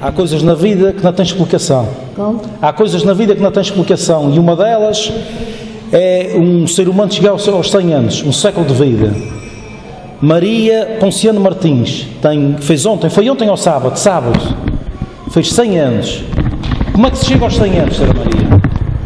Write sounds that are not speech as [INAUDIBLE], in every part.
Há coisas na vida que não têm explicação. Há coisas na vida que não têm explicação e uma delas é um ser humano chegar aos aos 100 anos, um século de vida. Maria Ponciano Martins tem, fez ontem, foi ontem ao sábado, sábado, fez 100 anos. Como é que se chega aos 100 anos, Sra. Maria?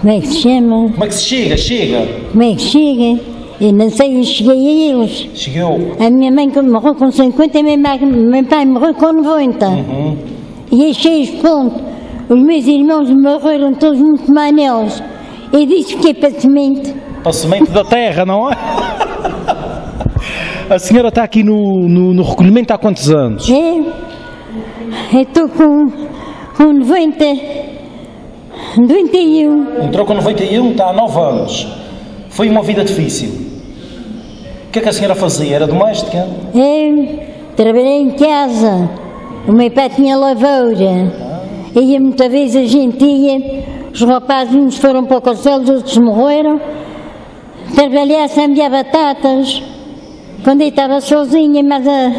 Como é que se chama? Como é que se chega? Chega. Como é que chega? Eu não sei, eu cheguei a eles. Chegou. A minha mãe morreu com 50 e meu pai, meu pai morreu com 90. E achei os pontos. Os meus irmãos morreram todos muito manelos. Eu disse que é para semente. A semente da terra, não é? A senhora está aqui no, no, no recolhimento há quantos anos? É? Eu estou com, com 90, 91. Entrou com 91, está há 9 anos. Foi uma vida difícil. O que é que a senhora fazia? Era doméstica? Eu trabalhei em casa. O meu pai tinha lavoura. Ia muitas vezes a gente ia. Os rapazes, uns foram para o castelo, os outros morreram. Trabalhei a semear batatas. Quando eu estava sozinha, mas a,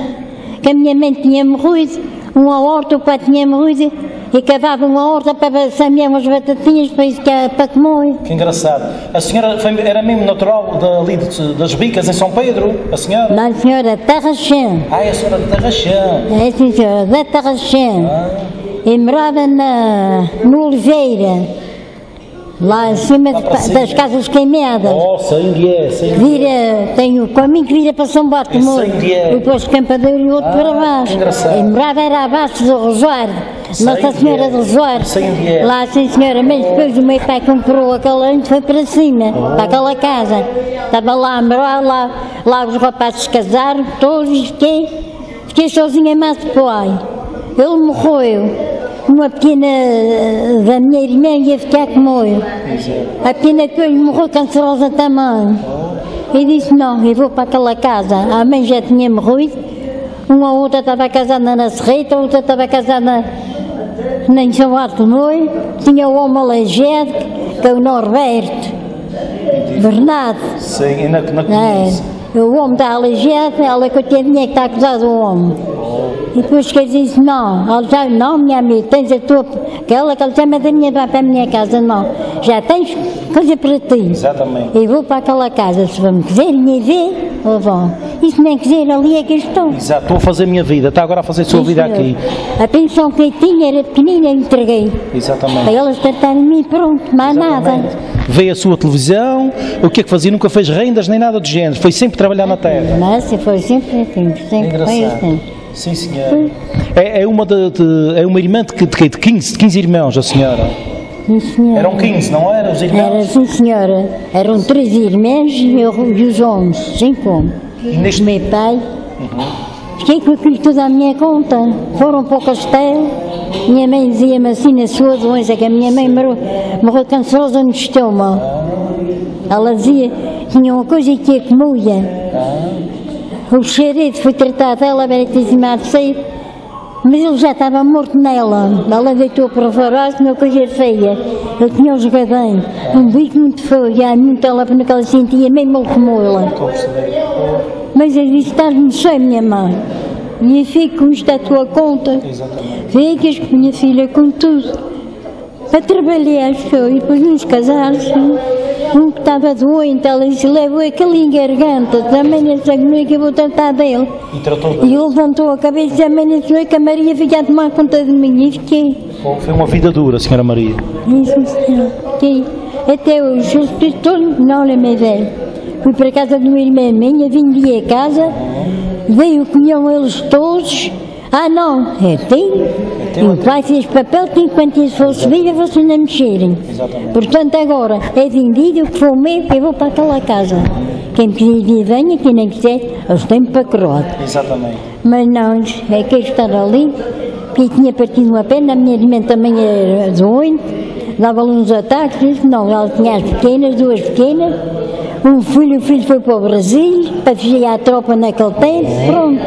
que a minha mãe tinha morrido, uma horta, o pai tinha morrido, e cavava uma horta para semear umas batatinhas para isso que é para comer. Que engraçado. A senhora foi- era mesmo natural dali das Bicas, em São Pedro? A senhora? Não, senhora, Tarrachã. Ah, é a senhora de Tarrachã. É, sim, senhora, da Tarrachã. Eu morava na, no Oliveira, lá para cima. das casas queimadas. Oh, onde é, é. Vira, tem o caminho que vira para São Bartolomeu, é. o posto de Campadeiro e o outro Ah, para baixo. engraçado. Eu morava era abaixo do Rosário, Nossa Senhora é. do Rosário. É. Lá, sim senhora, mas depois o meu pai comprou aquela antes foi para cima, para aquela casa. Estava lá a morar, lá, lá os rapazes casaram, todos, e fiquei, fiquei sozinha mais depois. Ele morreu. Uma pequena eh, da minha irmã ia ficar como eu. A pequena depois morreu cancerosa também. Eu disse, não, eu vou para aquela casa. A mãe já tinha morrido, uma outra estava casada na Serreta, outra estava casada na São Bartolomeu, tinha o homem aleijado, que é o Norberto, Bernardo. Sim, na, na É, o homem está aleijado, ela coitadinha que está acusada o homem. E depois que ele disse, não, ela já, não, minha amiga, tens a tua, aquela que ele chama da minha para a minha casa, não. Já tens coisa para ti. Exatamente. Eu vou para aquela casa, se vão quiserem ver, ou vão. E se nem quiser, ali é que estou. Exato, estou a fazer a minha vida, está agora a fazer a sua Sim, vida senhor. aqui. A pensão que eu tinha era pequenina, entreguei. Para Exatamente. elas tratarem de mim, pronto, mais nada. Veio a sua televisão, o que é que fazia? Nunca fez rendas nem nada do género, foi sempre trabalhar na terra. Mas foi sempre assim, sempre foi assim. Sim, senhora. É, é uma, de, de- é uma irmã de, que- de, de 15, de 15 irmãos, a senhora. Sim, senhora. Eram 15, não eram os Era irmãos? sim, senhora. Eram três irmãos e, eu, e os homens, homens. E neste- O meu pai. Fiquei com aquilo tudo à minha conta. Foram para o castelo. Minha mãe dizia-me assim na sua doença, que a minha mãe morreu, morreu cancerosa no estômago. Ela dizia, tinha uma coisa que a comia. O xerife foi tratar dela, era dizimado cedo, mas ele já estava morto nela. Ela deitou para fora, uma coisa feia. Ele tinha os gadães, um bico muito feio, e há muito ela que ela sentia, mesmo ele como ela. Mas eu disse, estás-me cheio, minha mãe. Minha filha, com isto à tua conta. Ficas com minha filha com tudo. Para trabalhar, e depois nos casados, um que estava doente, ela disse, levou aquele em garganta, também como é que eu vou tratar dele. E tratou E ele levantou a cabeça e também não sei que a Maria fica a tomar conta de mim. E fiquei, Foi uma vida dura, senhora Maria. isso, senhor. Fiquei, até hoje, eu estou não lembro velho. Fui para a casa de uma irmã minha, vim a casa, veio, comiam eles todos. Ah, não, é tem. O pai fez papel que enquanto isso fosse viva, vocês não mexerem. Exatamente. Portanto, agora é vendido o que for meu, eu vou para aquela casa. Quem quiser vir, venha, quem não quiser, eles têm para croata. Exatamente. Mas não, é que estar ali, que tinha partido uma perna, a minha irmã também era doente, dava-lhe uns ataques, não, ela tinha as pequenas, duas pequenas, um filho, o filho foi para o Brasil, para à tropa naquele tempo, pronto,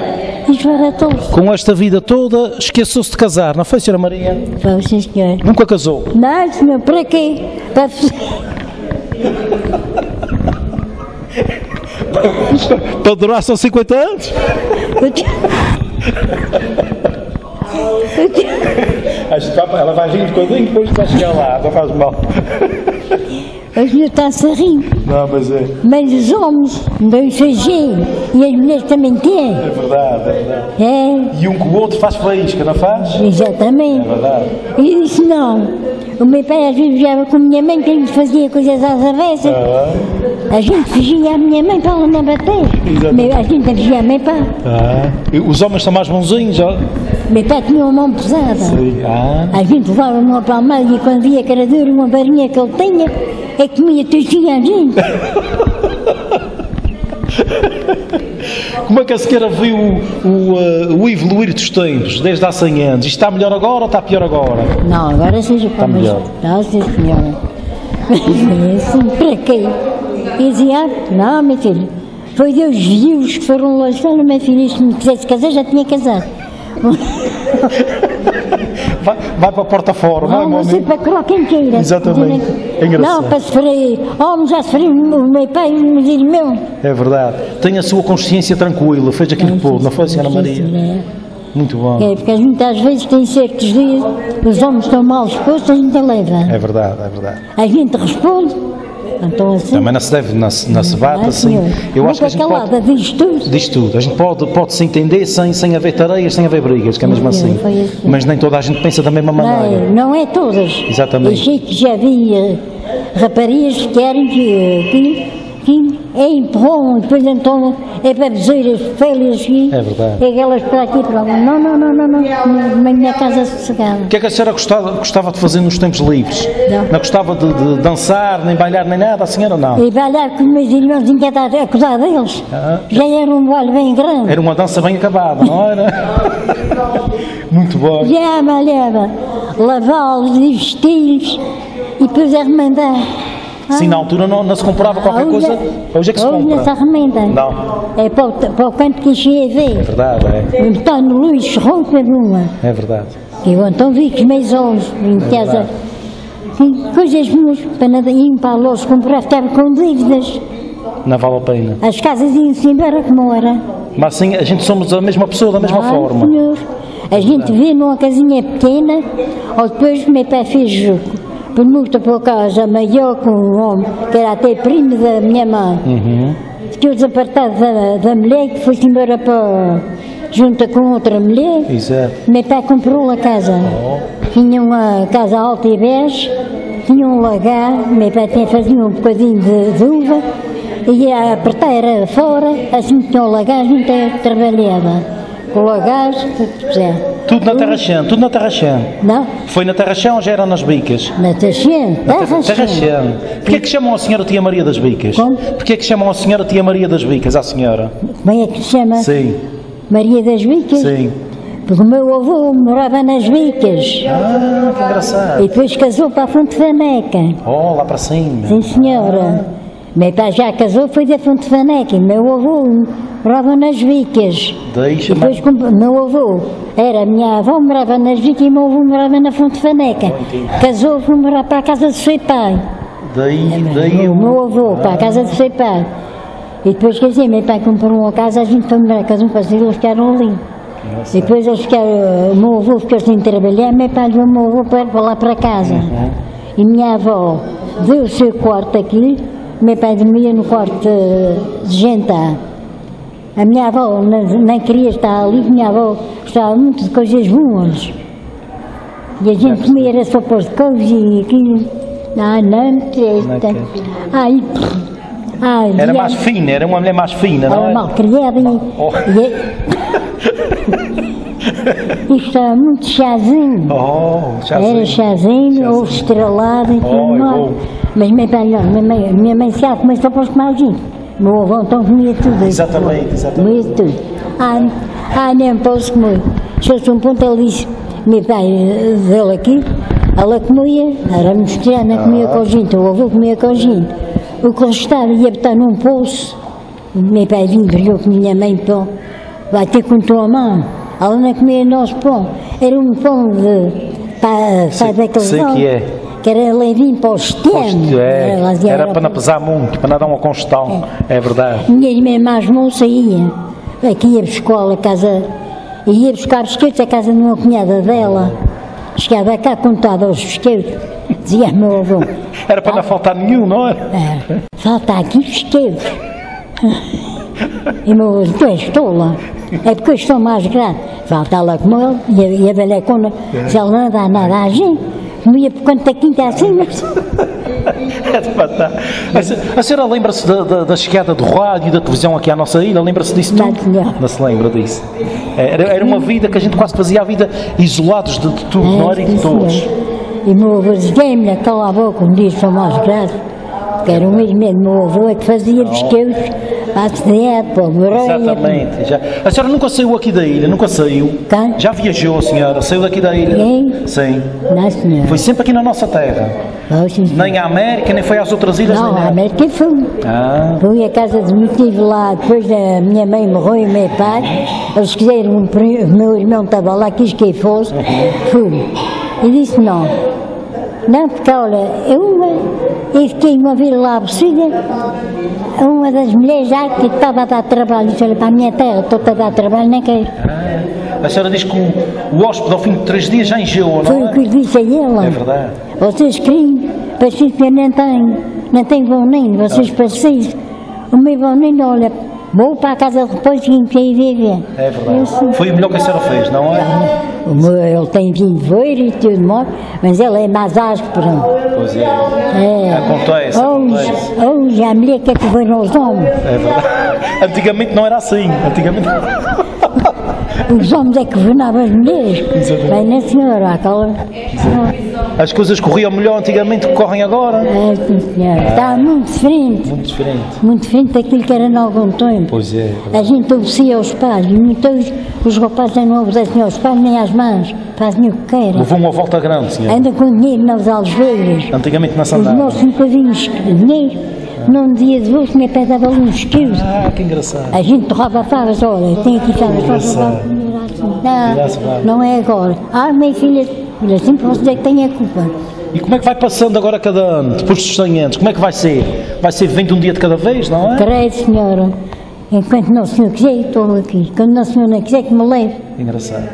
isto era tudo. Com esta vida toda, esqueceu-se de casar, não foi, senhora Maria? Foi, sim senhor. Nunca casou. Não, senhor, para quê? Para... [LAUGHS] Para durar só 50 anos? Ela vai rindo coisinho e depois vai chegar lá, não faz mal. Os meus estão-se a rir. Não, mas é, Mas os homens, bem sujinho, e as mulheres também têm. é verdade, é verdade. É, E um com o outro faz faísca, não faz? É exatamente. verdade. E eu disse não. O meu pai às vezes viajava com a minha mãe, que ele fazia coisas às avessas. Ah, A gente fugia à minha mãe para ela não bater. Exatamente. Meu- A gente fugia ao meu pai. ah. E Os homens são mais bonzinhos, ó. Meu pai tinha uma mão pesada. Sim. Ah. A gente levava uma palmada e quando via que era duro, uma barinha que ele tinha, é que comia tudinho a gente. [LAUGHS] Como é que a senhora viu o, o, eh, o evoluir dos tempos, desde há 100 anos? Isto está melhor agora ou está pior agora? Não, agora seja para melhor. Não, sim, senhora. Assim, para quê? E dizia, não, meu filho, foi Deus viu os que foram longe. Olha, meu filho, se me quisesse casar, já tinha casado. Vai, vai para a porta fora, não é, Não, você amigo? para curar quem queira. Exatamente. É engraçado. Não, para sofrer. Homem já sofreu o meu pai o meu irmão. É verdade. Tem a sua consciência tranquila, fez aquilo que pôde, não foi, senhora Maria? Muito bom. É, porque muitas vezes tem certos dias, os homens estão mal expostos, a gente leva. É verdade, é verdade. A gente responde. Então assim. Também não se deve, não se, não se bate Ah, assim. senhor. Eu acho que a gente calada pode. diz tudo. Diz tudo. A gente pode, pode se entender sem, sem haver tareias, sem haver brigas, que é mesmo Sim, assim. assim. Mas nem toda a gente pensa da mesma maneira. Não, não é todas. Exatamente. Eu sei que já vi eh, raparigas que querem que, que, que é empurram, depois então é para bezeiras, férias e É verdade. aquelas para aqui para lá. Não, não, não, não, não. Na minha casa sossegada. O que é que a senhora gostava, gostava de fazer nos tempos livres? Não. gostava de, de dançar, nem bailar, nem nada? A senhora não? E bailar com os meus irmãos cada acusar deles. Ah. Já era um baile bem grande. Era uma dança bem acabada, não era? [LAUGHS] Muito bom. Já malhava lavá-los e vesti-los e depois arremandar. Sim, na altura não, não se comprava qualquer Hoje- coisa. Hoje é que se Hoje não se compra. Não. É para o, para o canto que enchia a É ver. verdade, é. Está no Luís, roupa de uma. É verdade. Eu então vi que os meus olhos em casa. Sim, coisas boas para nada. Iam para a loja comprar, estavam com dívidas. Não vale a pena. As casas iam-se embora como era. Mas assim, a gente somos a mesma pessoa, da mesma Ah, forma. senhor. A gente vê numa casinha pequena, ou depois meu pai fez por multa para casa maior com um homem, que era até primo da minha mãe. Uhum. Ficou desapartado da, da mulher, que foi-se embora para junta com outra mulher. Exato. Meu pai comprou a casa. Tinha uma casa alta e bege, tinha um lagar, meu pai tinha, fazia um bocadinho de, de uva, e a apertar era fora, assim que tinha o lagar, a gente trabalhava. O lagar, já. Tudo na Terra Chã, tudo na Terra Chã. Não, Foi na Terra Chã ou já era nas Bicas? na Terra terra Chã. Porquê é que chamam a senhora Tia Maria das Bicas? Como? Porquê é que chamam a senhora Tia Maria das Bicas, à senhora? Como é que se chama? Sim, Maria das Bicas? sim. Porque o meu avô morava nas Bicas. Ah, que engraçado. E depois casou para a Fonte Faneca. Oh, lá para cima. Sim, senhora. Meu pai já casou, foi da Fonte Faneca. Meu avô morava nas Vicas. Deixa, Depois, meu avô era, minha avó morava nas Vicas e meu avô morava na Fonte Faneca. Casou, foi morar para a casa do seu pai. daí, daí O meu avô, para a casa do seu pai. E depois, quer dizer, meu pai comprou uma casa, a gente foi morar, casou para eles ficaram ali. E depois eles ficaram, o meu avô ficou sem trabalhar, meu pai levou o meu avô para, lá para casa. E minha avó deu o seu quarto aqui, meu pai dormia no quarto de, de jantar. A minha avó não queria estar ali, minha avó gostava muito de coisas boas. E a gente comia era sopas de couves e aquilo. Ah, não, Não treta. quer. Ai, ai, Era mais fina, era uma mulher mais fina, não era é? mal criada e, Oh. e, e [LAUGHS] [LAUGHS] estava muito chazinho. Oh, já Era sei. chazinho, ou estrelado e tudo Oh, é mais. Mas pai, não, minha mãe, minha mãe se ela começou a pôr. Meu avô então comia tudo. Exatamente, exatamente. Comia tudo. Ah, ah nem posso comer. Chegou-se um ponto, ele disse, meu pai dele aqui, ela comia, era mexicana, comia com gente, o avô comia com gente. O que restava ia botar num poço. O meu pai vinha, brigou com minha mãe, pão, vai ter com tua mão. Ela não comia nosso pão. Era um pão de. Para, Sei- para daqueles sei que ovos, é. Que era levinho para os termos. É, Ela dizia, era para não pesar muito, para não dar uma congestão. É verdade. minha irmã mais moça ia, aqui ia buscar a casa, ia buscar biscoitos à casa de uma cunhada dela. chegava cá contado aos pesqueiros, dizia meu avô, [LAUGHS] Era para não faltar nenhum, não era? "Ah, falta aqui pesqueiros. [LAUGHS] E meu avô, tu és tola, é porque eu estou mais grande. Falta lá com ele, e a, e a velhacona, se ela não dá nada a gente, comia por quanto da quinta assim, mas [LAUGHS] É de matar. A, se- a senhora lembra-se da, da- da chegada do rádio e da televisão aqui à nossa ilha? Lembra-se disso Não, tudo? senhor. Não se lembra disso. É, Era, era uma vida que a gente quase fazia a vida isolados de, de tudo, não era? E de todos. E meu avô dizia-me, cala a boca, como diz o mais grave, que era o mesmo do meu avô é que fazia pesqueiros para a cidade. Exatamente. Já. A senhora nunca saiu aqui da ilha, nunca saiu. Já viajou, a senhora? Saiu daqui da ilha? Quem? Sim. Não, senhor. Foi sempre aqui na nossa terra. Oh, sim. Nem à América, nem foi às outras ilhas, Não, nada. América fui. Ah, Fui à casa de meu tive lá, depois da minha mãe morreu e meu pai. Eles quiseram, um o meu irmão estava lá, quis que eu fosse. Fui. E disse não. Não, porque olha, eu, eu fiquei uma vez lá aborrecida. Uma das mulheres já que estava a dar trabalho, disse, olha, para a minha terra, estou a dar trabalho, nem quero. a senhora diz que o, o hóspede ao fim de três dias já encheu, Foi não o que é? lhe disse a ela. É verdade. Vocês queriam, parecia que eu nem tenho, não tenho bom ninho, vocês precisam. O meu bom ninho, olha, vou para a casa de repouso e quem viver. É verdade. Foi o melhor que a senhora fez, não é? Ele tem vindo ver e tudo mais, mas ele é mais áspero. Pois é. É. Acontece, Hoje, acontece. hoje a mulher quer que venha aos homens. É verdade. [LAUGHS] Antigamente não era assim. Antigamente. [LAUGHS] Os homens é que governavam as mulheres. Bem, na senhora, aquela. As coisas corriam melhor antigamente do que correm agora. É, sim, senhora. Está muito diferente. Muito diferente. Muito diferente daquilo que era em algum tempo. Pois é. A gente obedecia aos pais, e muitos os rapazes não obedecem aos pais nem às mães, fazem o que querem. Levou uma volta grande, senhor. Andam com dinheiro nas alveiras. Antigamente não se Os nossos nunca vinhos dinheiro, num dia de me pegava ali uns quilos. Ah, que engraçado. A gente torrava favas, olha, tem aqui favas, Engraçado. Engraçado. Não, não é agora. Ah, minha filha, filha, assim posso dizer que tem a culpa. E como é que vai passando agora cada ano, depois dos 100 anos? Como é que vai ser? Vai ser vivendo um dia de cada vez, não é? Creio, senhora, enquanto não senhor quiser, estou aqui. Quando não senhor não quiser, que me leve. Engraçado.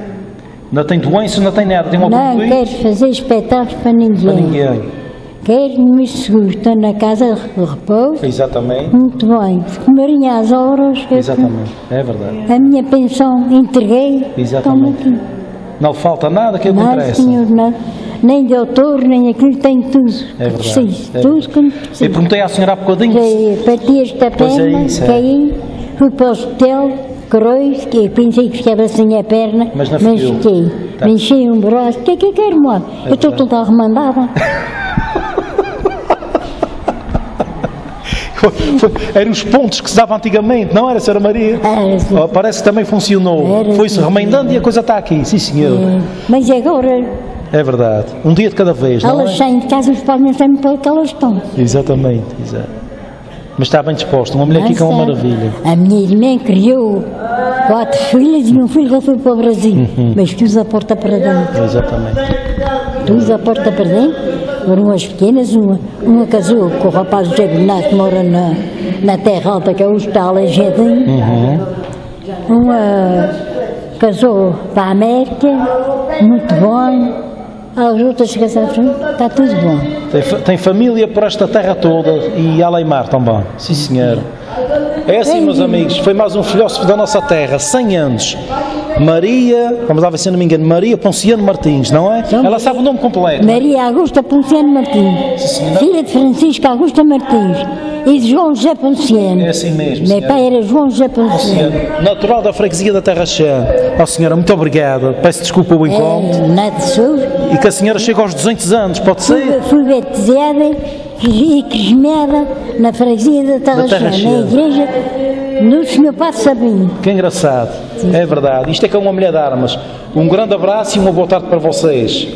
Não tem doença, não tem nada. Tem uma Não quero fazer espetáculos para ninguém. para ninguém. Quero me estou na casa de repouso. Exatamente. Muito bem. Comerem às horas, eu- Exatamente. É verdade. a minha pensão entreguei. Exatamente. Aqui. Não falta nada que é o que Nada, interessa. senhor, nada. Nem doutor, nem aquilo, tenho tudo. É verdade, preciso. é tudo que Eu perguntei à senhora há bocadinho. Que Parti esta é perna, isso, é. caí, fui para o hospital, corroi, que eu pensei que ficava sem a perna, Mas não mas fiquei. Tá. Me enchei um braço, o que é que eu quero, mano? eu estou toda arremandada. [LAUGHS] Foi- foi- Eram os pontos que se davam antigamente, não era, senhora Maria? Era. Oh, parece que também funcionou. Foi-se remendando e a coisa está aqui. Sim, senhor. É, Mas agora, É verdade. Um dia de cada vez, não elas é? saem de casa, os pais não sabem para que elas estão. Exatamente, exato. Mas está bem disposta. Uma mulher aqui que é uma maravilha. A minha irmã criou quatro filhas e um filho foi para o Brasil. Uhum. Mas tudo a porta para dentro. Exatamente. Tudo a porta para dentro. Foram umas pequenas, uma, uma casou com o rapaz José Bernardo que mora na, na Terra Alta, que é o Hospital em Jardim. Uhum. Uma casou para a América, muito bom. As outras casaram, está tudo bom. Tem, tem família por esta terra toda e Aleimar também. Sim, senhor. É assim, meus amigos, foi mais um filósofo da nossa terra, 100 anos. Maria, vamos lá ver se não me engano, Maria Ponciano Martins, não é? Ela sabe o nome completo. Maria Augusta Ponciano Martins, senhora. filha de Francisco Augusta Martins e de João José Ponciano. É assim mesmo, Meu pai era João José Ponciano. Natural da freguesia da Terra Chã. Ó senhora, muito obrigado. Peço desculpa o encontro. É, Neto Sul. E que a senhora chegue aos 200 anos, pode ser? Fui, fui batizada e crismada na freguesia da Chã. na igreja do Senhor Padre Sabino. Que engraçado. É verdade. Isto é que é uma mulher de armas. Um grande abraço e uma boa tarde para vocês.